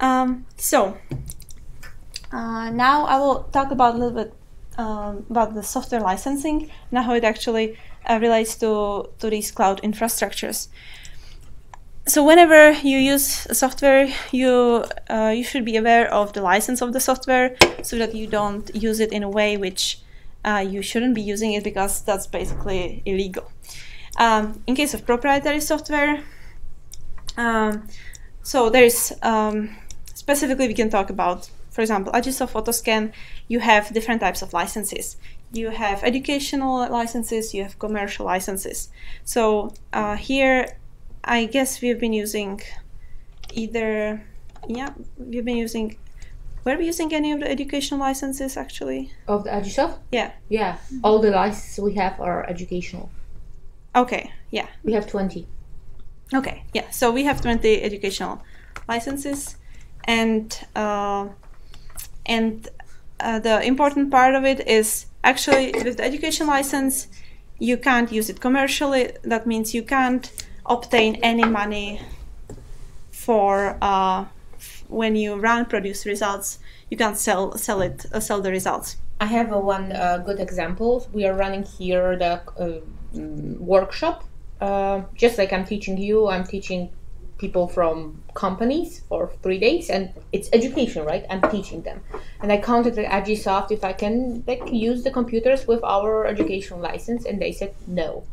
Um, so uh, now I will talk about a little bit um, about the software licensing and how it actually uh, relates to, to these cloud infrastructures. So whenever you use software, you uh, you should be aware of the license of the software so that you don't use it in a way which uh, you shouldn't be using it because that's basically illegal. Um, in case of proprietary software, um, so there's um, specifically we can talk about, for example, Agisoft Photoscan. You have different types of licenses. You have educational licenses, you have commercial licenses. So uh, here I guess we've been using either, yeah, we've been using, were we using any of the educational licenses actually? Of the Agisoft? Yeah. Yeah. All the licenses we have are educational. Okay, yeah. We have 20. Okay, yeah. So we have 20 educational licenses and, uh, and uh, the important part of it is actually with the education license, you can't use it commercially. That means you can't obtain any money for uh, when you run produce results. You can't sell sell it uh, sell the results. I have one uh, good example. We are running here the workshop. Just like I'm teaching you, I'm teaching people from companies for three days, and it's education, right? I'm teaching them, and I contacted Agisoft if I can like use the computers with our education license, and they said no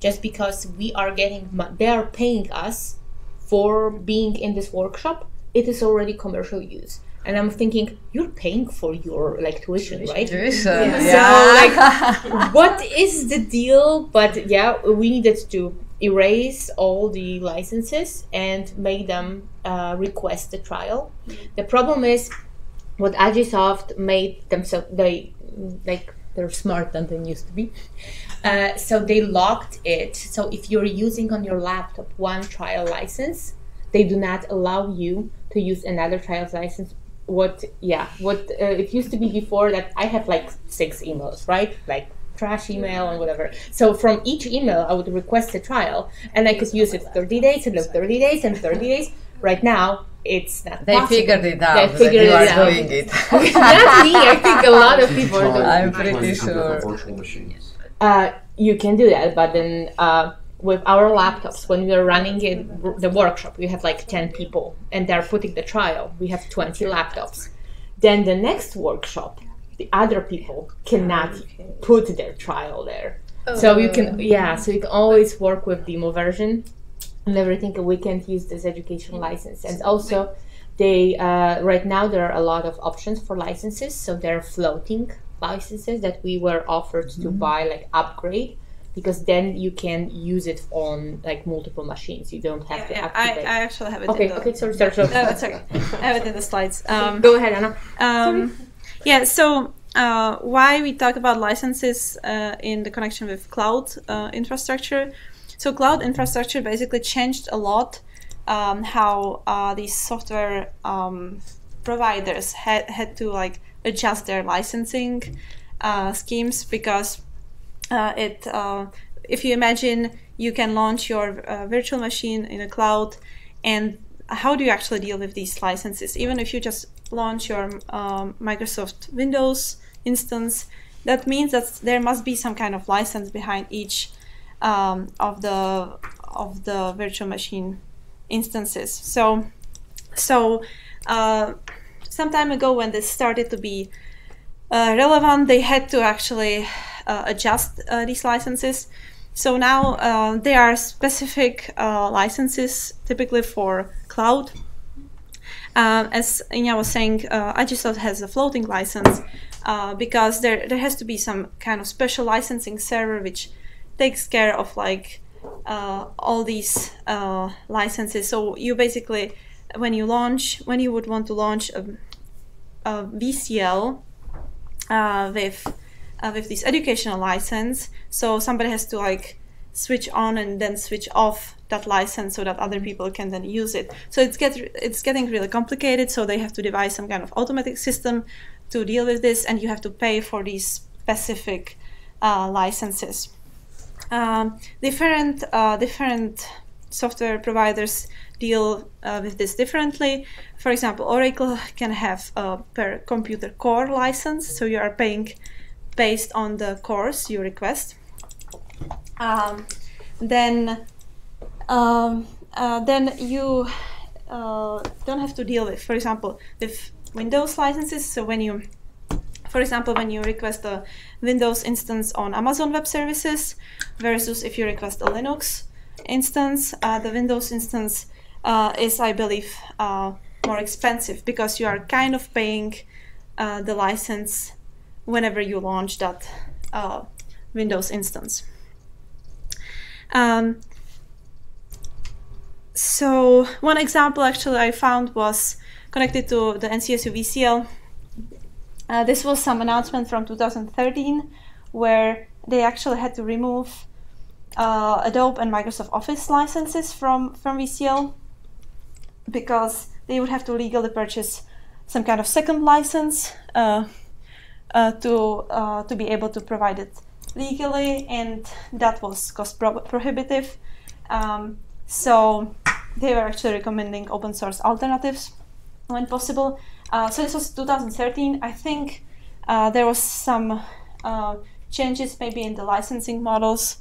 just because we are getting they are paying us for being in this workshop it is already commercial use and i'm thinking you're paying for your like tuition right Tuition, yeah. yeah. so like what is the deal but yeah we needed to erase all the licenses and make them uh, request the trial the problem is what agisoft made themselves they like they're smart than they used to be uh, so they locked it. So if you're using on your laptop one trial license, they do not allow you to use another trial license. What, yeah, what uh, it used to be before that I have like six emails, right? Like trash email and whatever. So from each email, I would request a trial and I could use it 30 days and then 30 days and 30 days. Right now, it's not They possible. figured it out. They that you it are out. doing it. not me, I think a lot of people are doing I'm pretty sure. Uh, you can do that, but then uh, with our laptops, when we are running it, the workshop, we have like 10 people and they're putting the trial. We have 20 laptops. Then the next workshop, the other people cannot put their trial there. So you can, yeah, so you can always work with demo version and everything. We can't use this education license. And also, they uh, right now there are a lot of options for licenses. So there are floating licenses that we were offered to buy, like upgrade, because then you can use it on like multiple machines. You don't have Yeah, to yeah, I, activate. I actually have it. okay, in the, okay, sorry, sorry, sorry. No, it's okay. I have it in the slides. Um, Go ahead, Anna. Um, yeah, so uh, why we talk about licenses uh, in the connection with cloud uh, infrastructure. So, cloud infrastructure basically changed a lot um, how uh, these software um, providers had, had to like adjust their licensing uh, schemes because uh, it if you imagine you can launch your virtual machine in a cloud and how do you actually deal with these licenses even if you just launch your um, microsoft windows instance that means that there must be some kind of license behind each um, of the of the virtual machine instances so so uh, some time ago when this started to be uh, relevant, they had to actually uh, adjust uh, these licenses. So now uh, there are specific uh, licenses typically for cloud. Um, as Inya was saying, uh, Agisoft has a floating license uh, because there, there has to be some kind of special licensing server which takes care of like uh, all these uh, licenses. So you basically, when you launch, when you would want to launch a, a VCL uh, with uh, with this educational license, so somebody has to like switch on and then switch off that license so that other people can then use it. So it's get it's getting really complicated. So they have to devise some kind of automatic system to deal with this, and you have to pay for these specific uh, licenses. Um, different uh, different software providers deal uh, with this differently. For example, Oracle can have a per computer core license, so you are paying based on the cores you request. Um, then, um, uh, then you uh, don't have to deal with, for example, with Windows licenses. So when you for example, when you request a Windows instance on Amazon Web Services versus if you request a Linux instance, uh, the Windows instance uh, is, I believe, uh, more expensive because you are kind of paying uh, the license whenever you launch that Windows instance. Um, so one example actually I found was connected to the NCSU VCL. Uh, this was some announcement from 2013 where they actually had to remove uh, Adobe and Microsoft Office licenses from, from VCL because they would have to legally purchase some kind of second license uh, uh, to uh, to be able to provide it legally, and that was cost pro- prohibitive. Um, so they were actually recommending open source alternatives when possible. Uh, so this was 2013. I think uh, there was some uh, changes maybe in the licensing models.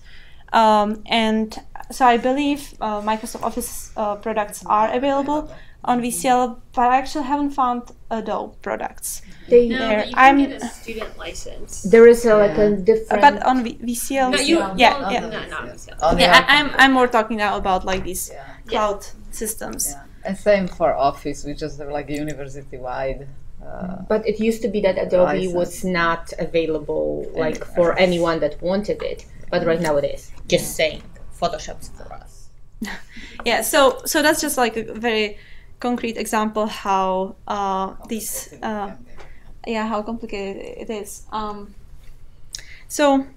Um, and so I believe uh, Microsoft Office uh, products are available on VCL, but I actually haven't found Adobe products. They, No, There, but you I'm- get a student license. there is a, like a different. But on v- VCL, No, you. yeah, well, yeah. No, not so. On the yeah, app- I, I'm I'm more talking now about like these yeah. cloud systems. Yeah. And same for Office, we just have like university wide. Uh, But it used to be that Adobe License. was not available like for anyone that wanted it, but right now it is. Just saying, Photoshop's for us. Yeah, so so that's just like a very concrete example how uh, these uh, yeah how complicated it is. Um, so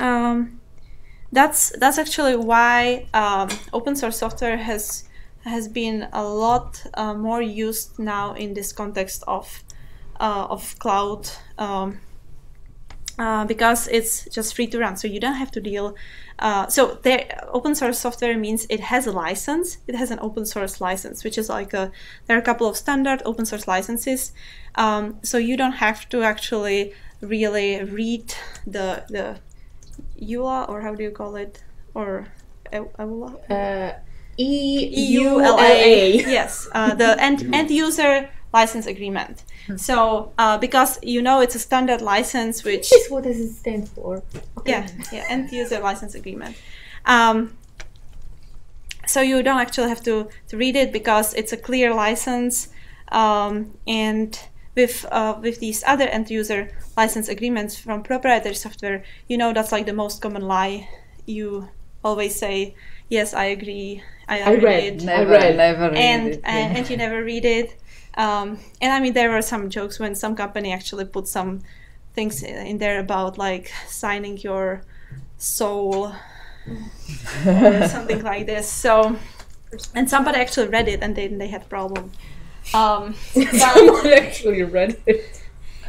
um, that's that's actually why um, open source software has has been a lot uh, more used now in this context of uh, of cloud. Um, uh, because it's just free to run, so you don't have to deal. Uh, so there, open source software means it has a license. It has an open source license, which is like a. There are a couple of standard open source licenses, um, so you don't have to actually really read the the EULA or how do you call it or E- EULA Uh, E EULA. Yes, uh, the end, end user license agreement. So uh, because you know it's a standard license, which Is what does it stand for? Okay. yeah, yeah, end user license agreement. Um, so you don't actually have to, to read it because it's a clear license, um, and with uh, with these other end user license agreements from proprietary software, you know that's like the most common lie. You always say, "Yes, I agree. I, I read read. it." never, read. never read and it, and, yeah. and you never read it. Um, and I mean, there were some jokes when some company actually put some things in there about like signing your soul or something like this. So, and somebody actually read it and then they had problem. Um, Someone actually read it.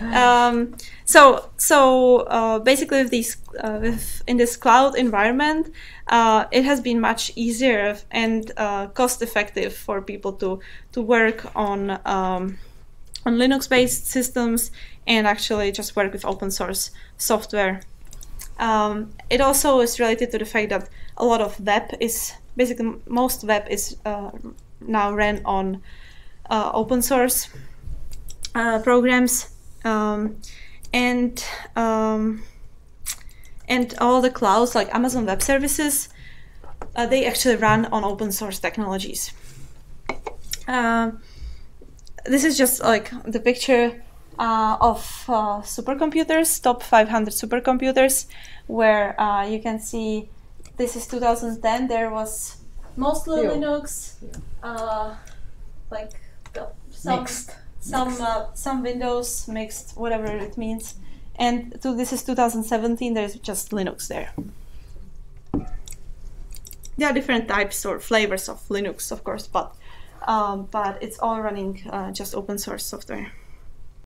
Um, so so uh, basically with these uh, with in this cloud environment uh, it has been much easier and uh, cost effective for people to to work on um, on linux based systems and actually just work with open source software. Um, it also is related to the fact that a lot of web is basically most web is uh, now ran on uh, open source programs um, and um, and all the clouds like Amazon Web Services, uh, they actually run on open source technologies. Um this is just like the picture uh, of uh, supercomputers, top 500 supercomputers, where uh, you can see this is 2010. There was mostly Yeah. Linux, uh, like the- some. Some uh, some Windows mixed, whatever it means. And to, this is 2017. There's just Linux there. There are different types or flavors of Linux, of course, but um, but it's all running uh, just open source software.